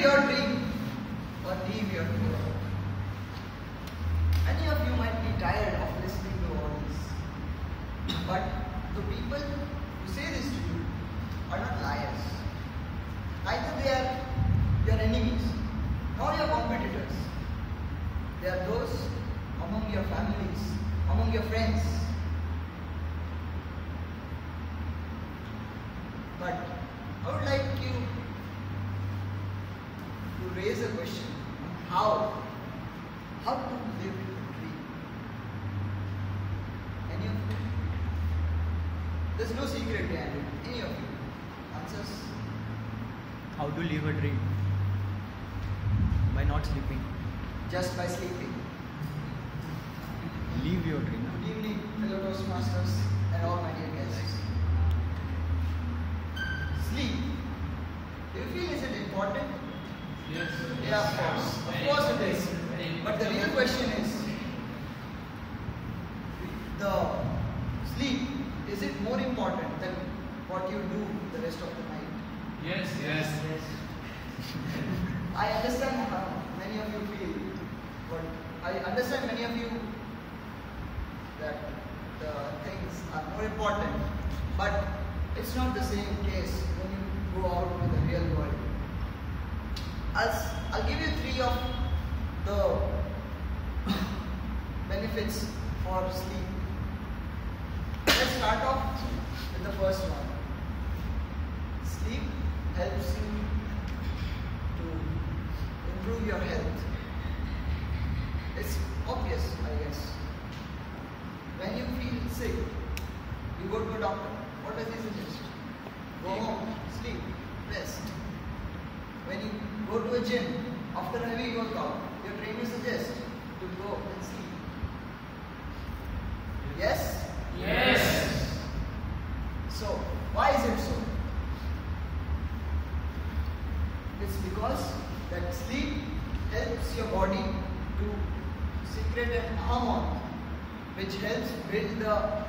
your dream or leave your dream? Many of you might be tired of listening to all this. But the people who say this to you are not liars. Neither they are your enemies, nor your competitors. They are those among your families, among your friends. But I would like you to raise a question on how, how to live a dream. Any of you? There's no secret behind it. Any of you? Answers? How to live a dream? By not sleeping. Just by sleeping. Live your dream. Good evening, fellow Toastmasters and all my dear guests. Sleep. Do you feel is it important? Yes. Yeah, of course. Of course it is. But the real question is, the sleep, is it more important than what you do the rest of the night? Yes, yes. I understand how many of you feel, but I understand many of you that the things are more important, but it's not the same case when you go out to the real world. I'll, give you three of the benefits for sleep. Let's start off with the first one. Sleep helps you to improve your health. It's obvious, I guess. When you feel sick, you go to a doctor. What does he suggest? Go home, sleep, rest. When you a gym, after a heavy workout, your trainer suggests to go and sleep. Yes? Yes. So, why is it so? It's because that sleep helps your body to secrete an hormone which helps build the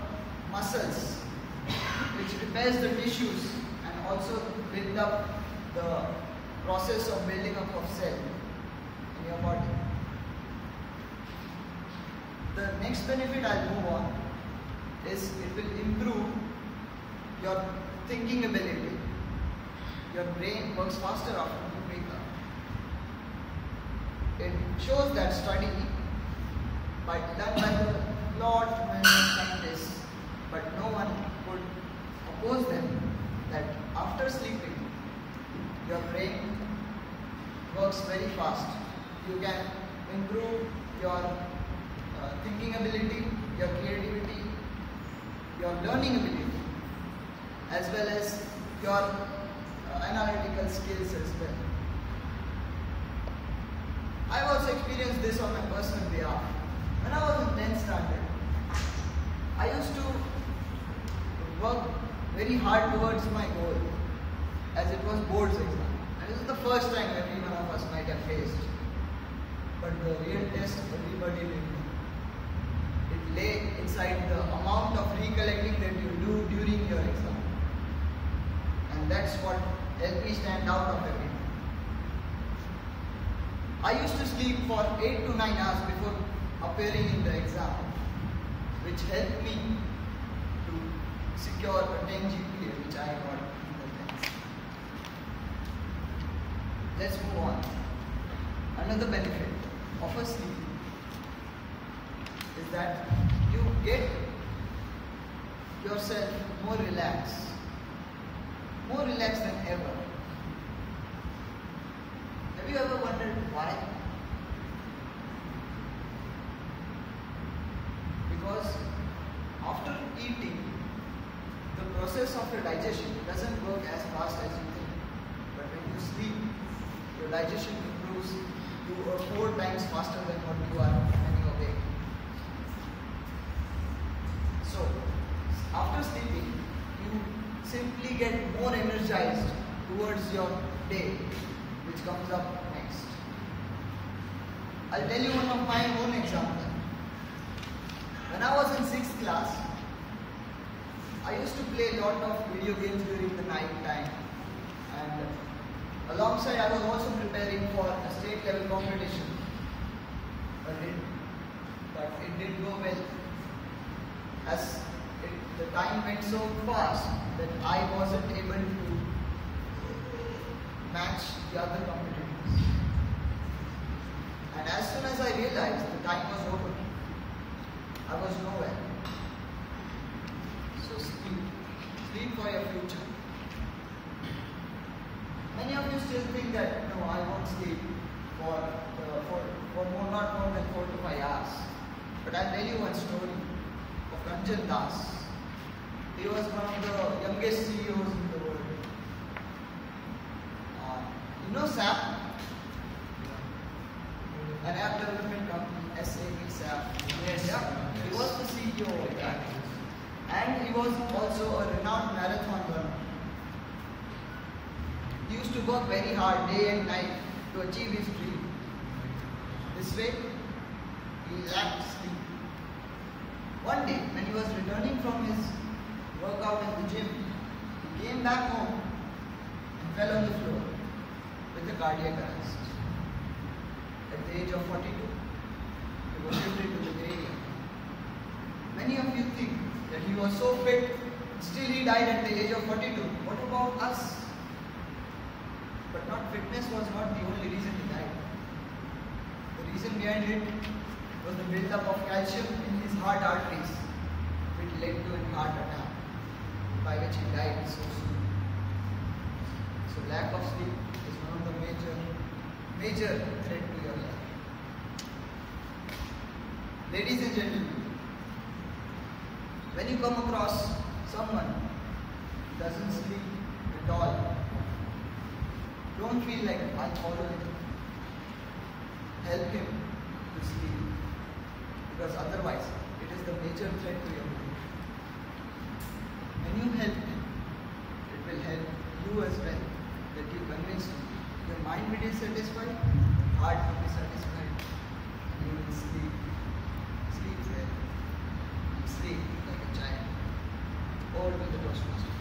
muscles, which repairs the tissues and also build up the process of building up of cell in your body. The next benefit I'll move on is it will improve your thinking ability. Your brain works faster after you wake up. It shows that study by done by the lot many scientists, but no one could oppose them that after sleeping, your brain works very fast. You can improve your uh, thinking ability, your creativity, your learning ability, as well as your uh, analytical skills as well. I've also experienced this on my personal behalf. When I was in 10th standard, I used to work very hard towards my goal as it was boards exam. And this is the first time every one of us might have faced. But the real test everybody do. It lay inside the amount of recollecting that you do during your exam. And that's what helped me stand out of everything. I used to sleep for 8 to 9 hours before appearing in the exam, which helped me to secure a 10 GPA which I got in the 10th. Let's move on. Another benefit of a sleep is that you get yourself more relaxed, more relaxed than ever. Have you ever wondered why? Because after eating, the process of your digestion doesn't work as fast as you think. But when you sleep, your digestion improves uh, four times faster than what you are when you awake. So, after sleeping, you simply get more energized towards your day, which comes up next. I'll tell you one of my own example. When I was in sixth class, I used to play a lot of video games during the night time, and Alongside, I was also preparing for a state level competition. But it, but it did go well. As it, the time went so fast that I wasn't able to match the other competitors. And as soon as I realized the time was over, I was nowhere. So sleep. Sleep for your future. Many of you still think that no, I won't sleep for, uh, for, for more, not more than four to five hours. But I'll tell you one story of Ranjan Das. He was one of the youngest CEOs in the world. Uh, you know SAP? An app development company, SAP SAP. Yes. Yeah. He was the CEO of that. And he was also a renowned marathon runner. He used to work very hard day and night to achieve his dream. This way, he lacked sleep. One day, when he was returning from his workout in the gym, he came back home and fell on the floor with a cardiac arrest. At the age of 42, he was shifted to the graveyard. Many of you think that he was so fit, still he died at the age of 42. What about us? Fitness was not the only reason he died. The reason behind it was the buildup of calcium in his heart arteries, which led to a heart attack, by which he died so soon. So lack of sleep is one of the major, major threat to your life. Ladies and gentlemen, when you come across someone who doesn't sleep at all, don't feel like I'll follow him. Help him to sleep. Because otherwise, it is the major threat to your life. When you help him, it will help you as well. That you convince him. Your mind will be satisfied, heart will be satisfied. You will sleep. Sleep well. Sleep like a child. Over to the Toastmaster.